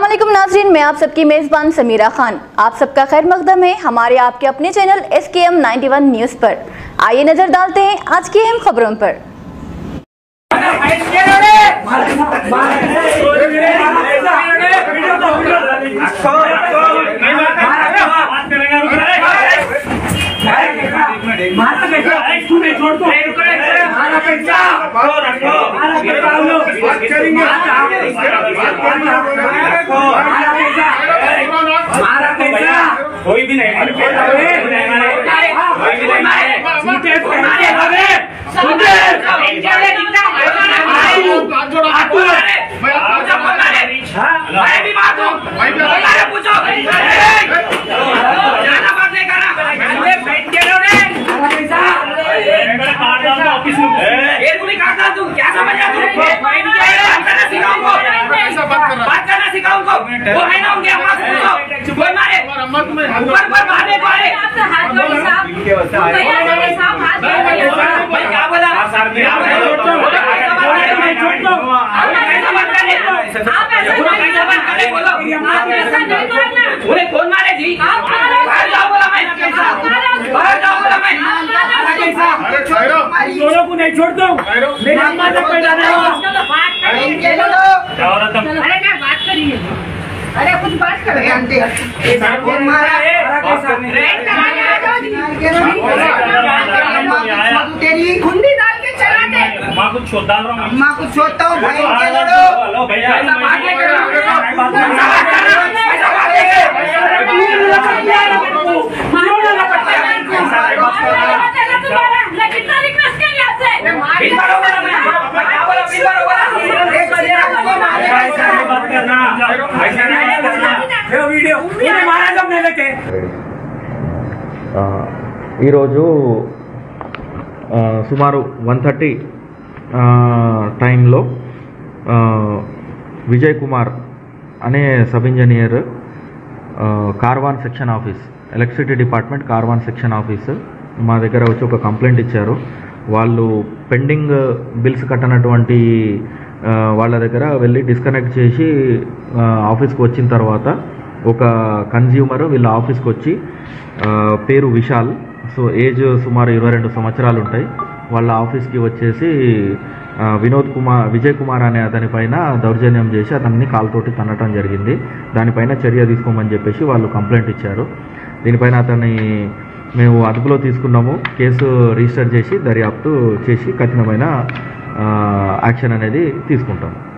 वालेकुम नाजरीन, मैं आप सबकी मेज़बान समीरा खान। आप सबका खैर मकदम है हमारे आपके अपने channel S K M ninety one news पर। आइए नज़र डालते हैं आज की अहम खबरों पर। नहीं कोई भी नहीं कोई भी नहीं पूछो वो है ना उनके अम्मा से पूछो कोई मारे। ऊपर पर मारने को आए भाई क्या बोला? क्या बोला। बोले कौन मारे जी? बाहर जाओ बोला मैं। बाहर जाओ बोला मैं। दोनों को नहीं छोड़ता हूँ मेरी अम्मा तक पैदा नहीं हुआ। तेरी खुंडी डाल के चला दे। माँ कुछ छोड़ डाल रहा हूँ। माँ को छोड़ता हूँ भाई के लड़ो। भैया। ఈరోజు సుమారు వన్ థర్టీ టైంలో విజయ్ కుమార్ అనే sub engineer Karwan section office electricity department Karwan section office మా దగ్గర వచ్చి ఒక కంప్లైంట్ ఇచ్చారు. వాళ్ళు పెండింగ్ బిల్స్ కట్టనటువంటి వాళ్ళ దగ్గర వెళ్ళి డిస్కనెక్ట్ చేసి ఆఫీస్కి వచ్చిన తర్వాత ఒక కన్జ్యూమర్ వీళ్ళ ఆఫీస్కి వచ్చి పేరు విశాల్. సో ఏజ్ సుమారు ఇరవై రెండు సంవత్సరాలు ఉంటాయి. వాళ్ళ ఆఫీస్కి వచ్చేసి వినోద్ కుమార్ విజయ్ కుమార్ అనే అతని పైన దౌర్జన్యం చేసి అతన్ని కాలుతోటి తన్నటం జరిగింది. దానిపైన చర్య తీసుకోమని చెప్పేసి వాళ్ళు కంప్లైంట్ ఇచ్చారు. దీనిపైన అతన్ని మేము అదుపులో తీసుకున్నాము. కేసు రిజిస్టర్ చేసి దర్యాప్తు చేసి కఠినమైన యాక్షన్ అనేది తీసుకుంటాము.